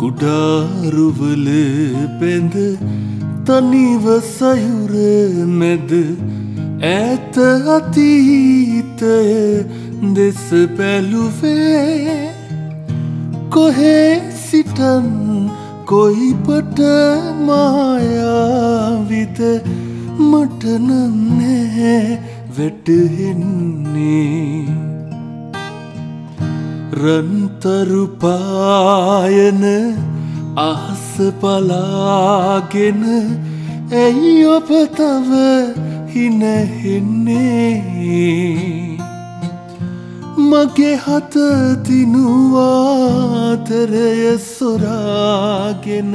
කුඩාරුවල බැඳ තනිව සයුර මැද ඇත අතීතය දෙස පැලුවේ කොහේ සිටන් කොයිපට මායාවිද මටනන්නේ වැටහෙන්නේ. රන්තරු පායන අහස පලාගෙන ඇයි ඔබ තව හිනහෙන්නේ. මගේ හත තිනුවාතරය සොරාගෙන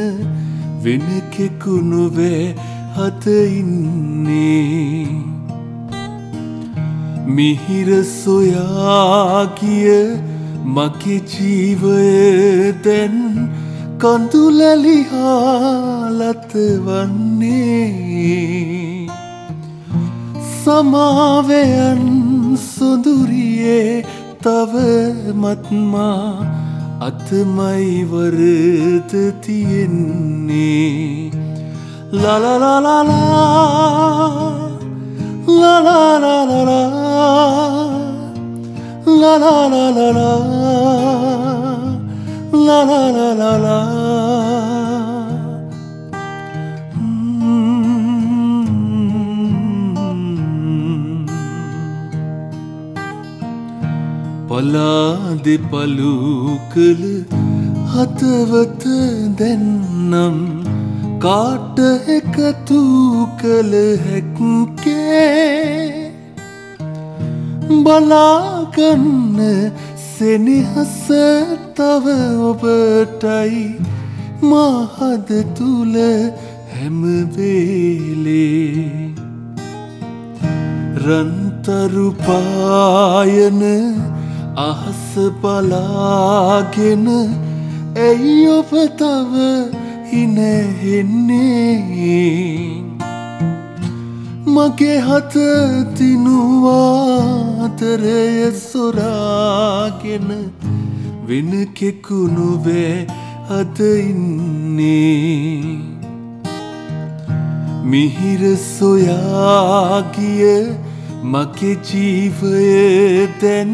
වෙන කෙකුණුවේ හත ඉන්නේ. මිහිර සොයාගිය මගේ ජීවය දැන් කඳුලැලිහාලත වන්නේ. සමාවයන් සොඳුරියේ තව මත්මා අතමයිවරද තියෙන්නේ. ලලලලලා ලලලලලා La la la la la පලාදෙ පලු කළ හතවත දැන්නම් කාට එකතු කළ හැක්කේ බලාගන්න සෙනෙහස තව ඔබටයි මහද තුල හැමවේලේ රන්තරු පායන අහස බලාගෙන ඇයි ඔබ තව හිනහෙන්නේ. මගේ හත තිනුවාතරය සොරාගෙන වෙන කෙකුණුවේ අද ඉන්නේ. මිහිර සොයාගිය මගේ ජීවය දැන්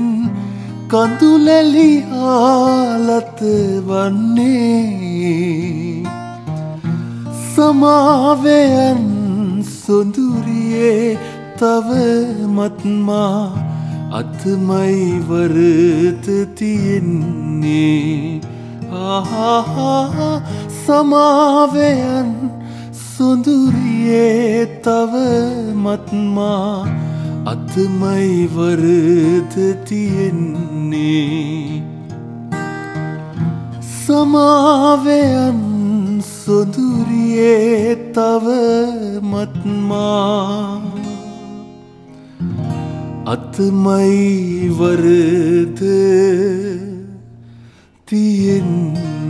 කඳුලැලි හාලත වන්නේ. සමාවයන් සොඳුරියේ තව මත්මා අතමයිවරත තියෙන්නේ. ආහා සමාවයන් සොඳුරියේ තව මත්මා අතමයිවරද තියෙන්නේ. සමාවයන් සොඳුරියේ තව මත්මා. අතමයිවරද තියෙන්නේ.